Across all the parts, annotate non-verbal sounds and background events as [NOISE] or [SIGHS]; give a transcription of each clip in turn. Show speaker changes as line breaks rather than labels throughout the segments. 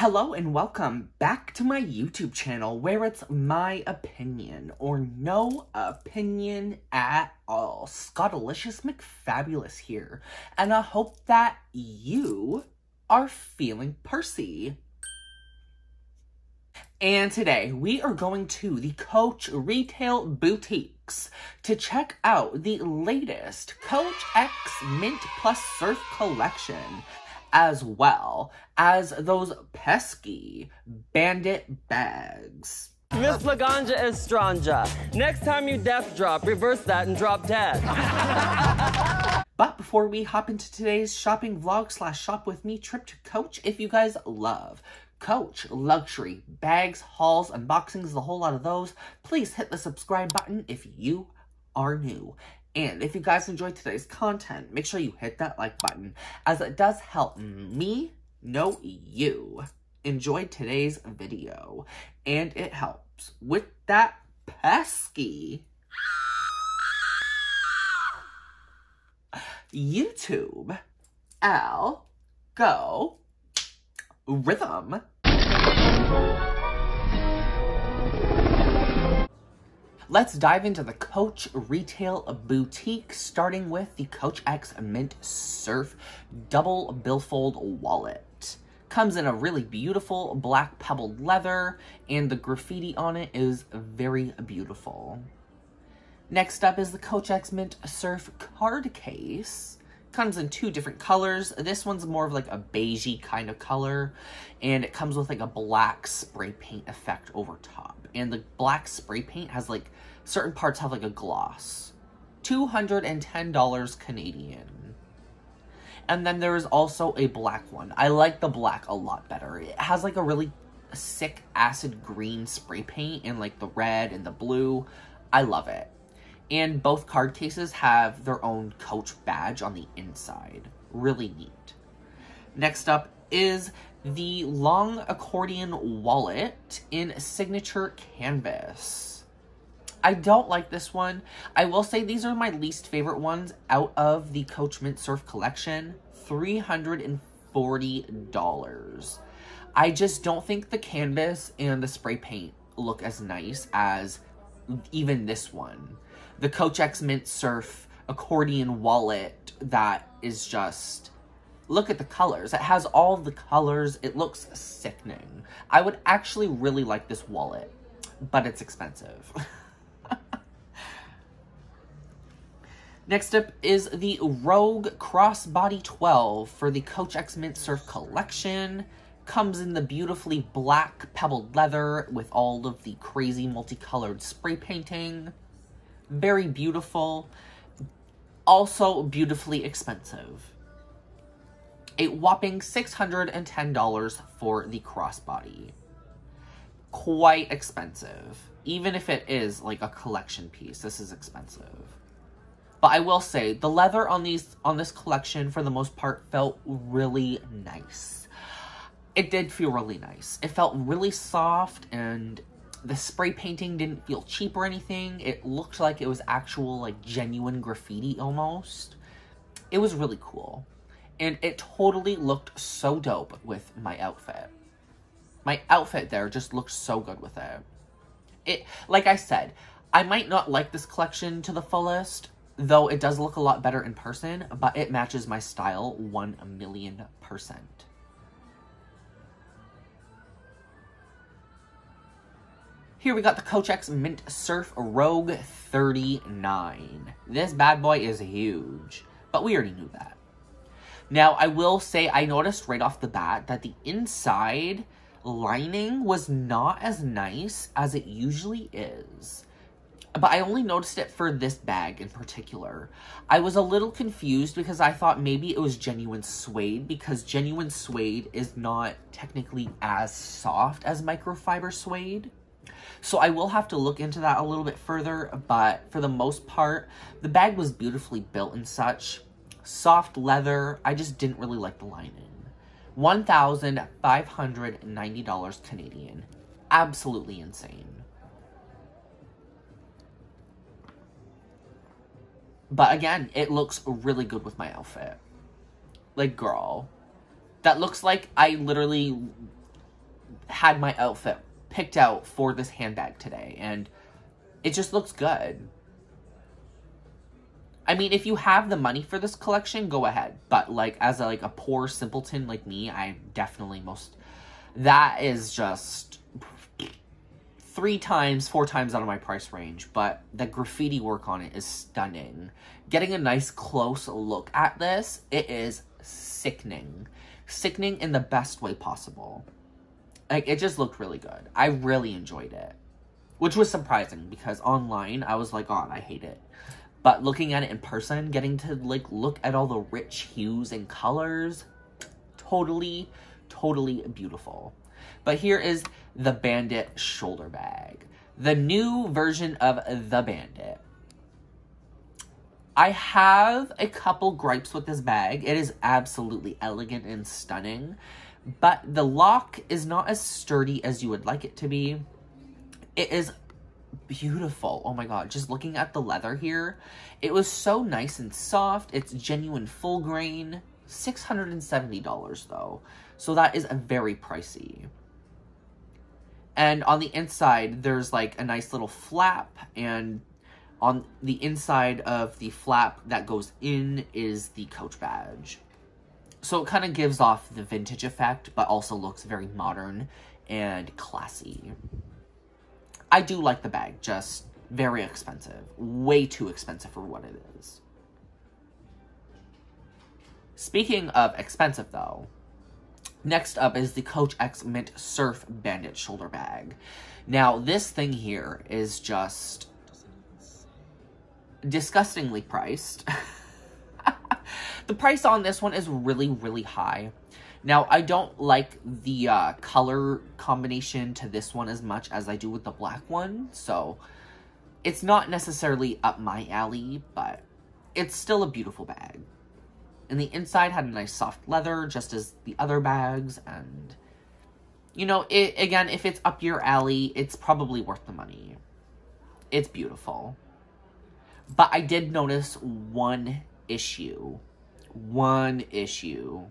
Hello and welcome back to my YouTube channel where it's my opinion or no opinion at all. Scottilicious McFabulous here and I hope that you are feeling Percy. And today we are going to the Coach Retail Boutiques to check out the latest Coach X Mint Plus Serf collection as well as those pesky bandit bags.
Miss Laganja Estranja. Next time you death drop, reverse that and drop dead. [LAUGHS]
But before we hop into today's shopping vlog slash shop with me trip to Coach, if you guys love Coach, luxury, bags, hauls, unboxings, a whole lot of those, please hit the subscribe button if you are new. And if you guys enjoyed today's content, make sure you hit that like button as it does help me know you enjoyed today's video. And it helps with that pesky YouTube L go rhythm. Let's dive into the Coach Retail Boutique, starting with the Coach X Mint Serf Double Billfold Wallet. Comes in a really beautiful black pebbled leather, and the graffiti on it is very beautiful. Next up is the Coach X Mint Serf Card Case. Comes in two different colors. This one's more of like a beigey kind of color, and it comes with like a black spray paint effect over top and the black spray paint has like certain parts have like a gloss. $210 Canadian. And then there is also a black one. I like the black a lot better. It has like a really sick acid green spray paint and like the red and the blue. I love it. And both card cases have their own coach badge on the inside. Really neat. Next up is the long accordion wallet in signature canvas. I don't like this one. I will say these are my least favorite ones out of the Coach Mint Serf collection. $340. I just don't think the canvas and the spray paint look as nice as even this one. The Coach X Mint Serf accordion wallet that is just Look at the colors. It has all the colors. It looks sickening. I would actually really like this wallet, but it's expensive. [LAUGHS] Next up is the Rogue Crossbody 12 for the Coach X Mint Serf collection. Comes in the beautifully black pebbled leather with all of the crazy multicolored spray painting. Very beautiful. Also beautifully expensive a whopping $610 for the crossbody. Quite expensive. Even if it is like a collection piece, this is expensive. But I will say, the leather on these on this collection for the most part felt really nice. It did feel really nice. It felt really soft and the spray painting didn't feel cheap or anything. It looked like it was actual like genuine graffiti almost. It was really cool. And it totally looked so dope with my outfit. My outfit there just looked so good with it. It, like I said, I might not like this collection to the fullest, though it does look a lot better in person, but it matches my style 1 million percent. Here we got the Coach X Mint Serf Rogue 39. This bad boy is huge, but we already knew that. Now, I will say I noticed right off the bat that the inside lining was not as nice as it usually is. But I only noticed it for this bag in particular. I was a little confused because I thought maybe it was genuine suede because genuine suede is not technically as soft as microfiber suede. So I will have to look into that a little bit further, but for the most part, the bag was beautifully built and such soft leather. I just didn't really like the lining. $1,590 Canadian. Absolutely insane. But again, it looks really good with my outfit. Like, girl. That looks like I literally had my outfit picked out for this handbag today, and it just looks good. I mean, if you have the money for this collection, go ahead. But like, as a, like a poor simpleton like me, I definitely most. That is just three times, four times out of my price range. But the graffiti work on it is stunning. Getting a nice close look at this, it is sickening, sickening in the best way possible. Like it just looked really good. I really enjoyed it, which was surprising because online I was like, oh, "God, I hate it." But looking at it in person, getting to like look at all the rich hues and colors, totally, totally beautiful. But here is the Bandit shoulder bag. The new version of the Bandit. I have a couple gripes with this bag. It is absolutely elegant and stunning, but the lock is not as sturdy as you would like it to be. It is beautiful. Oh my god, just looking at the leather here, it was so nice and soft. It's genuine full grain. $670 though. So that is very pricey. And on the inside, there's like a nice little flap and on the inside of the flap that goes in is the coach badge. So it kind of gives off the vintage effect, but also looks very modern and classy. I do like the bag, just very expensive. Way too expensive for what it is. Speaking of expensive, though, next up is the Coach X Mint Serf Bandit shoulder bag. Now, this thing here is just disgustingly priced. [LAUGHS] the price on this one is really, really high. Now, I don't like the uh, color combination to this one as much as I do with the black one, so it's not necessarily up my alley, but it's still a beautiful bag. And the inside had a nice soft leather, just as the other bags, and, you know, it again, if it's up your alley, it's probably worth the money. It's beautiful. But I did notice one issue. One issue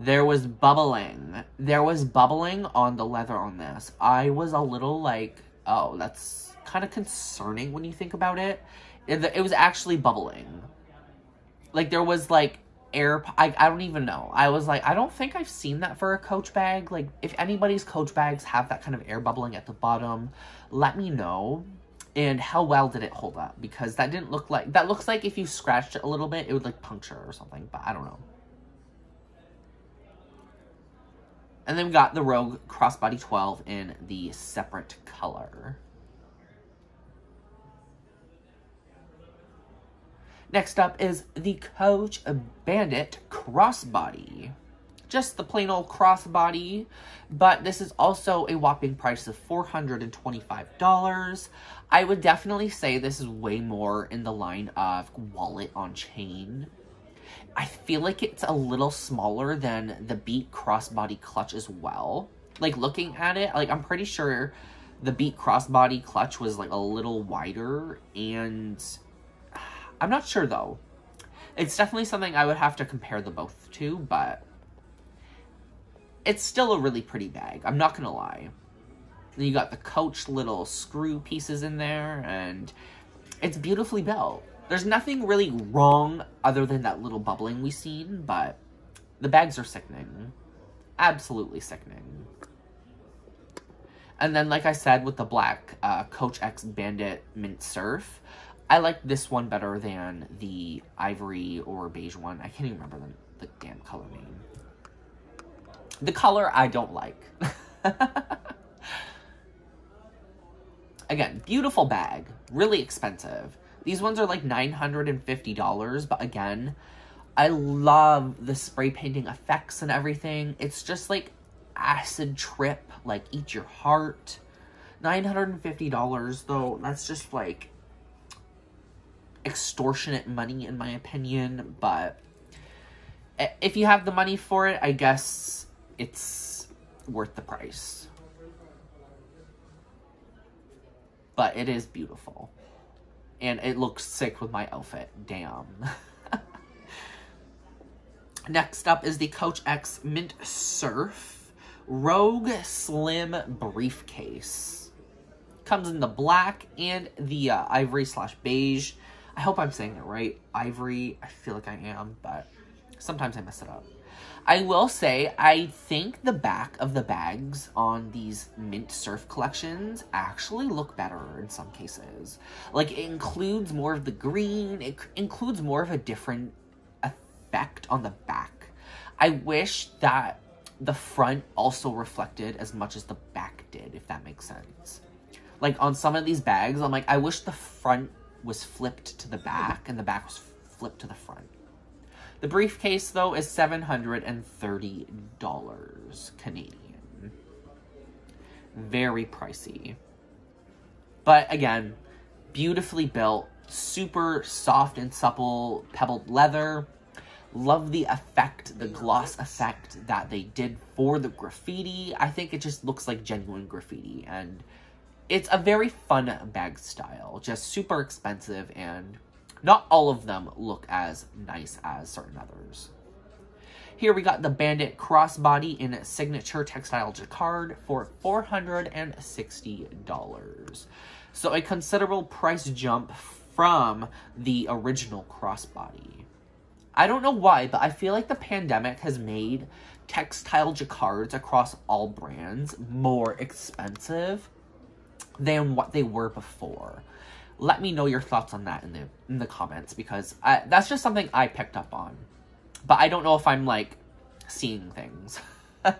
there was bubbling. There was bubbling on the leather on this. I was a little like, oh, that's kind of concerning when you think about it. It, it was actually bubbling. Like, there was like air. I, I don't even know. I was like, I don't think I've seen that for a coach bag. Like, if anybody's coach bags have that kind of air bubbling at the bottom, let me know. And how well did it hold up? Because that didn't look like, that looks like if you scratched it a little bit, it would like puncture or something, but I don't know. And then we got the Rogue Crossbody 12 in the separate color. Next up is the Coach Bandit Crossbody. Just the plain old crossbody, but this is also a whopping price of $425. I would definitely say this is way more in the line of wallet on chain I feel like it's a little smaller than the Beat crossbody clutch as well. Like looking at it, like I'm pretty sure the Beat crossbody clutch was like a little wider and [SIGHS] I'm not sure though. It's definitely something I would have to compare the both to, but it's still a really pretty bag. I'm not gonna lie. You got the coach little screw pieces in there and it's beautifully built. There's nothing really wrong other than that little bubbling we seen, but the bags are sickening. Absolutely sickening. And then, like I said, with the black uh, Coach X Bandit Mint Serf, I like this one better than the ivory or beige one. I can't even remember the, the damn color name. The color I don't like. [LAUGHS] Again, beautiful bag. Really expensive. These ones are like $950, but again, I love the spray painting effects and everything. It's just like acid trip, like eat your heart. $950 though, that's just like extortionate money in my opinion, but eh, if you have the money for it, I guess it's worth the price. But it is beautiful. And it looks sick with my outfit. Damn. [LAUGHS] Next up is the Coach X Mint Serf Rogue Slim Briefcase. Comes in the black and the uh, ivory slash beige. I hope I'm saying it right. Ivory, I feel like I am, but sometimes I mess it up. I will say, I think the back of the bags on these Mint Serf collections actually look better in some cases. Like, it includes more of the green, it includes more of a different effect on the back. I wish that the front also reflected as much as the back did, if that makes sense. Like, on some of these bags, I'm like, I wish the front was flipped to the back and the back was flipped to the front. The briefcase, though, is $730 Canadian. Very pricey. But again, beautifully built, super soft and supple pebbled leather. Love the effect, the gloss effect that they did for the graffiti. I think it just looks like genuine graffiti and it's a very fun bag style. Just super expensive and not all of them look as nice as certain others. Here we got the Bandit Crossbody in Signature Textile Jacquard for $460. So a considerable price jump from the original crossbody. I don't know why, but I feel like the pandemic has made textile jacquards across all brands more expensive than what they were before let me know your thoughts on that in the in the comments because I, that's just something I picked up on. But I don't know if I'm like seeing things. [LAUGHS]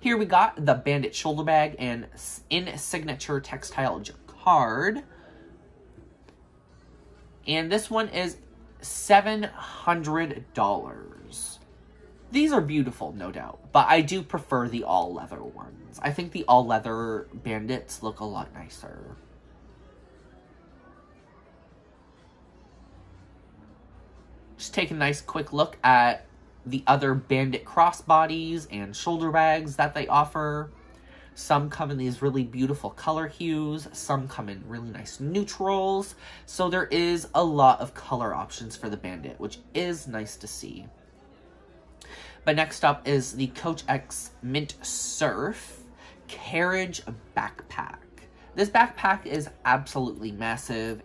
Here we got the Bandit shoulder bag and in signature textile jacquard. And this one is $700. These are beautiful, no doubt, but I do prefer the all leather ones. I think the all leather bandits look a lot nicer. Just take a nice quick look at the other bandit crossbodies and shoulder bags that they offer. Some come in these really beautiful color hues. Some come in really nice neutrals. So there is a lot of color options for the Bandit, which is nice to see. But next up is the Coach X Mint Serf Carriage Backpack. This backpack is absolutely massive.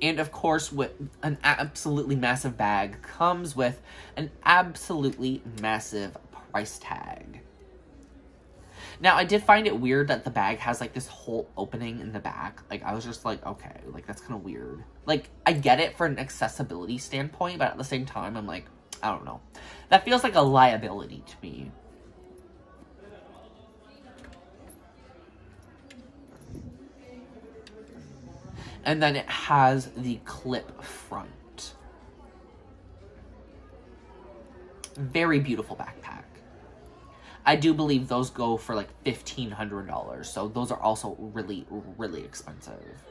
And of course, with an absolutely massive bag comes with an absolutely massive price tag. Now, I did find it weird that the bag has, like, this whole opening in the back. Like, I was just like, okay, like, that's kind of weird. Like, I get it for an accessibility standpoint, but at the same time, I'm like, I don't know. That feels like a liability to me. And then it has the clip front. Very beautiful backpack. I do believe those go for like $1,500. So those are also really, really expensive.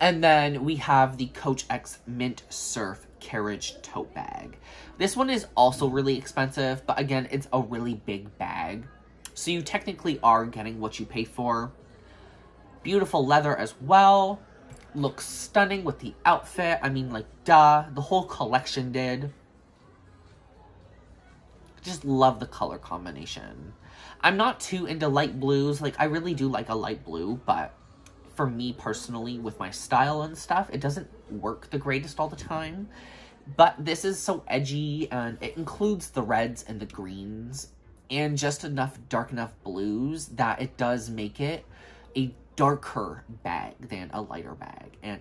And then we have the Coach X Mint Serf Carriage Tote Bag. This one is also really expensive, but again, it's a really big bag. So you technically are getting what you pay for. Beautiful leather as well. Looks stunning with the outfit. I mean, like, duh. The whole collection did just love the color combination. I'm not too into light blues. Like, I really do like a light blue, but for me personally, with my style and stuff, it doesn't work the greatest all the time. But this is so edgy, and it includes the reds and the greens, and just enough dark enough blues that it does make it a darker bag than a lighter bag. And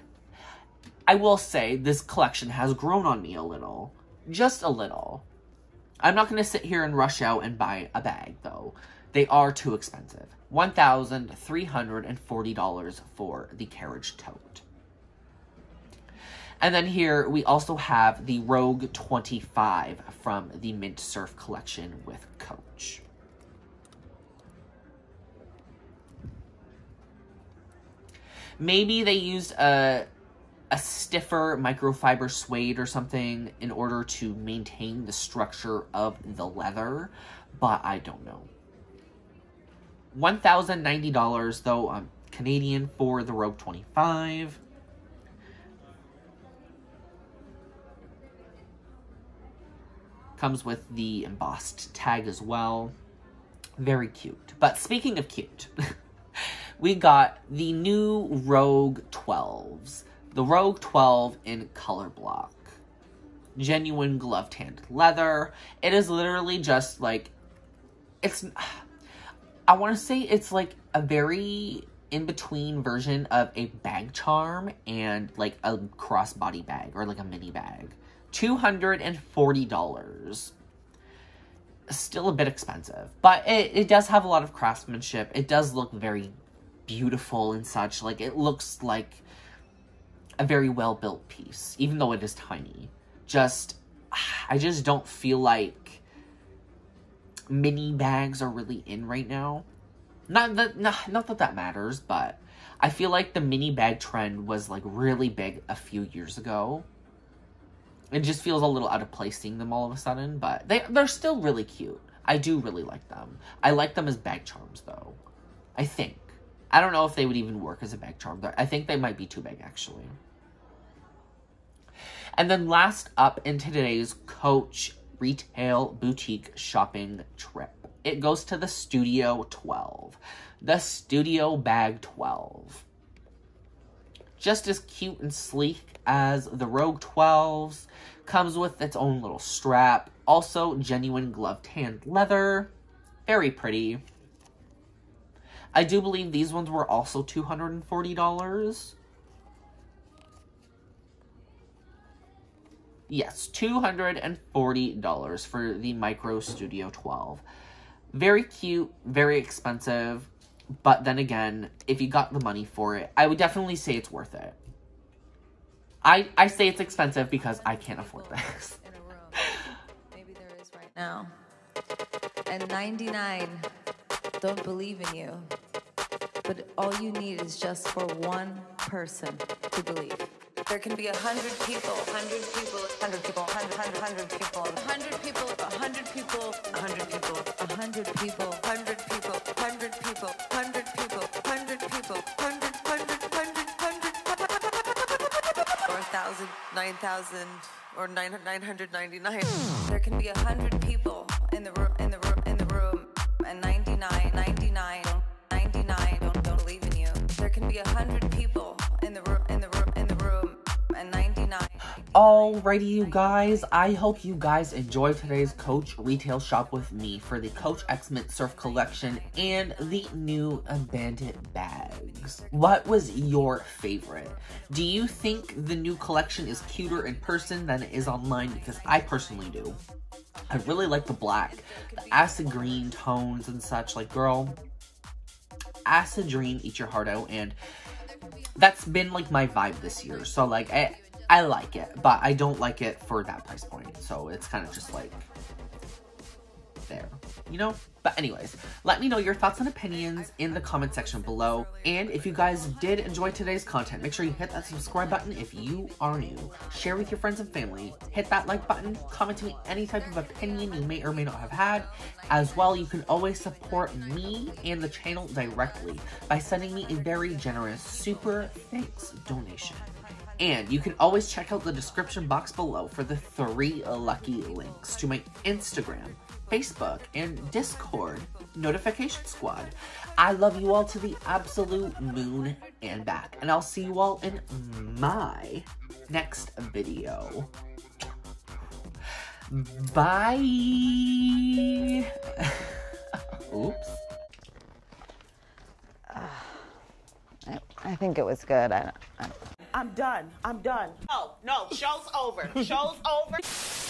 I will say, this collection has grown on me a little. Just a little. I'm not going to sit here and rush out and buy a bag, though. They are too expensive. $1,340 for the carriage tote. And then here we also have the Rogue 25 from the Mint Serf collection with Coach. Maybe they used a a stiffer microfiber suede or something in order to maintain the structure of the leather, but I don't know. $1,090 though, um, Canadian for the Rogue 25. Comes with the embossed tag as well. Very cute. But speaking of cute, [LAUGHS] we got the new Rogue 12s. The Rogue 12 in color block. Genuine glovetanned leather. It is literally just like, it's, I want to say it's like a very in between version of a bag charm and like a crossbody bag or like a mini bag. $240. Still a bit expensive, but it, it does have a lot of craftsmanship. It does look very beautiful and such. Like it looks like a very well built piece, even though it is tiny. Just, I just don't feel like mini bags are really in right now. Not that, not, not that that matters, but I feel like the mini bag trend was like really big a few years ago. It just feels a little out of place seeing them all of a sudden, but they they're still really cute. I do really like them. I like them as bag charms though. I think. I don't know if they would even work as a bag charm. I think they might be too big actually. And then last up in today's Coach retail boutique shopping trip. It goes to the Studio 12. The Studio Bag 12. Just as cute and sleek as the Rogue 12s. Comes with its own little strap. Also, genuine glovetanned leather. Very pretty. I do believe these ones were also $240. Yes, $240 for the Micro Studio 12. Very cute, very expensive, but then again, if you got the money for it, I would definitely say it's worth it. I, I say it's expensive because I can't afford this. [LAUGHS]
Maybe there is right now. And 99 don't believe in you. But all you need is just for one person to believe. There can be a hundred people, hundred people, hundred people, hundred, hundred, hundred people, hundred people, a hundred people, a hundred people, a hundred people, hundred people, hundred people, hundred people, hundred people, hundred, hundred, hundred, hundred, or a thousand, nine thousand, or nine nine hundred ninety nine. There can be a hundred people in the room, in the room, in the room, and 99, 99, 99 don't, don't believe in you. There can be a hundred
Alrighty, you guys. I hope you guys enjoyed today's Coach retail shop with me for the Coach X Mint Serf collection and the new Bandit bags. What was your favorite? Do you think the new collection is cuter in person than it is online? Because I personally do. I really like the black, the acid green tones and such. Like, girl, acid green, eat your heart out. And that's been like my vibe this year. So like I I like it, but I don't like it for that price point. So it's kind of just like there, you know? But anyways, let me know your thoughts and opinions in the comment section below. And if you guys did enjoy today's content, make sure you hit that subscribe button if you are new. Share with your friends and family. Hit that like button. Comment to me any type of opinion you may or may not have had. As well, you can always support me and the channel directly by sending me a very generous super thanks donation. And you can always check out the description box below for the three lucky links to my Instagram, Facebook, and Discord notification squad. I love you all to the absolute moon and back. And I'll see you all in my next video. Bye. [LAUGHS] Oops.
I think it was good. I, I,
I'm done. I'm done.
No, no, show's over. Show's over. [LAUGHS]